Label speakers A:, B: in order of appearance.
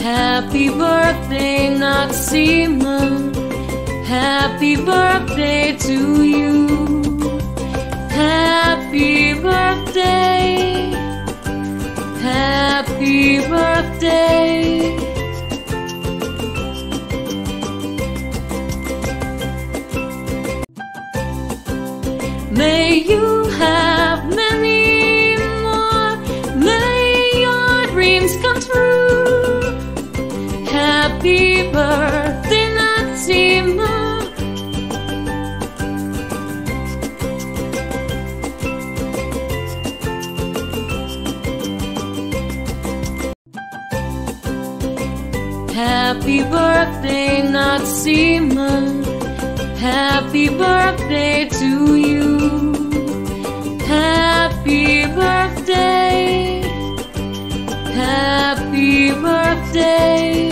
A: Happy birthday, Nazima. Happy birthday to you. Happy birthday. Happy birthday. May you Happy birthday, Nazima. Happy birthday, Nazima. Happy birthday to you. Happy birthday. Happy birthday.